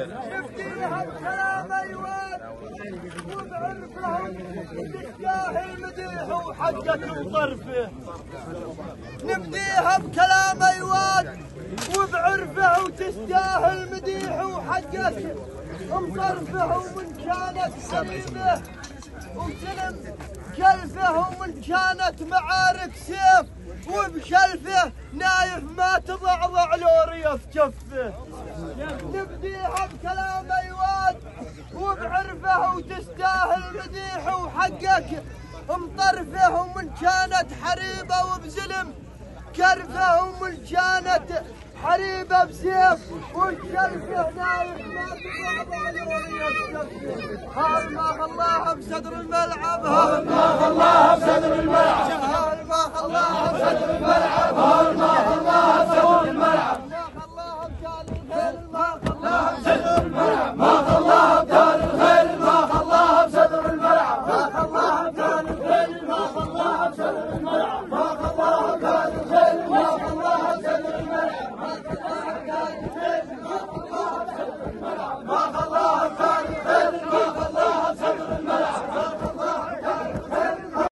نبديها بكلام ايوان وبعرفهم تستاهل مديح وحقك وطرفه نبديها بكلام ايوان وبعرفه وتستاهل مديح وحقك مطرفه ومن كانت سليمه وسلم. كلفه ومن كانت معارك سيف وبشلفه نايف ما تضعضع لوريه في كفه نبديها بكلام أيوان وبعرفه وتستاهل مديح وحقك. مطرفه ومن كانت حريبة وبزلم كرفه ومن كانت حريبة بسيف والشلفه نايف ما تضعضع لوريه ما خلاها بصدر الملعب ما خلاها بصدر